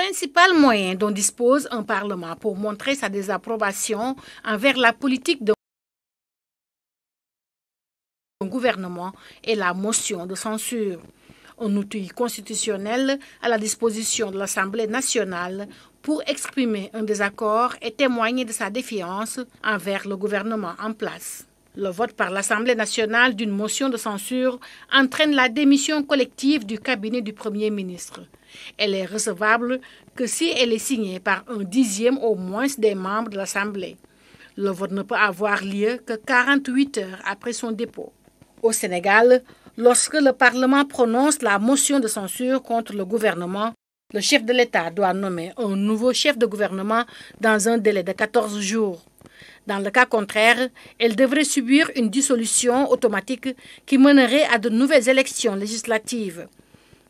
principal moyen dont dispose un Parlement pour montrer sa désapprobation envers la politique de gouvernement est la motion de censure, un outil constitutionnel à la disposition de l'Assemblée nationale pour exprimer un désaccord et témoigner de sa défiance envers le gouvernement en place. Le vote par l'Assemblée nationale d'une motion de censure entraîne la démission collective du cabinet du Premier ministre. Elle est recevable que si elle est signée par un dixième au moins des membres de l'Assemblée. Le vote ne peut avoir lieu que 48 heures après son dépôt. Au Sénégal, lorsque le Parlement prononce la motion de censure contre le gouvernement, le chef de l'État doit nommer un nouveau chef de gouvernement dans un délai de 14 jours. Dans le cas contraire, elle devrait subir une dissolution automatique qui mènerait à de nouvelles élections législatives.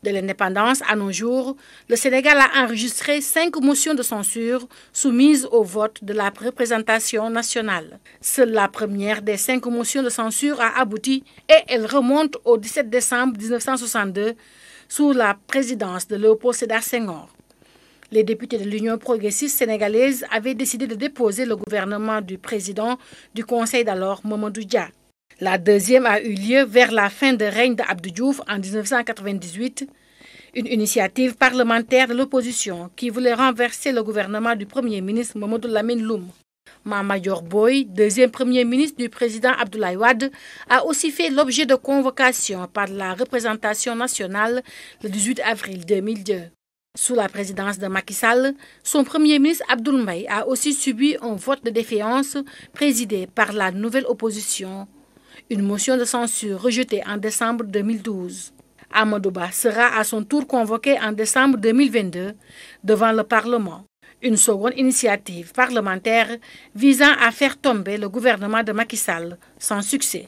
De l'indépendance à nos jours, le Sénégal a enregistré cinq motions de censure soumises au vote de la représentation nationale. Seule la première des cinq motions de censure a abouti et elle remonte au 17 décembre 1962 sous la présidence de Léopold Sédar Senghor les députés de l'Union progressiste sénégalaise avaient décidé de déposer le gouvernement du président du Conseil d'alors, Mamadou Dia. La deuxième a eu lieu vers la fin de règne d'Abdou Diouf en 1998, une initiative parlementaire de l'opposition qui voulait renverser le gouvernement du Premier ministre Mamadou Lamine Loum. Mama Boy, deuxième Premier ministre du président Abdoulaye Wade, a aussi fait l'objet de convocation par la représentation nationale le 18 avril 2002. Sous la présidence de Macky Sall, son premier ministre Abdoul a aussi subi un vote de défiance présidé par la nouvelle opposition, une motion de censure rejetée en décembre 2012. Amadouba sera à son tour convoqué en décembre 2022 devant le Parlement. Une seconde initiative parlementaire visant à faire tomber le gouvernement de Macky Sall sans succès.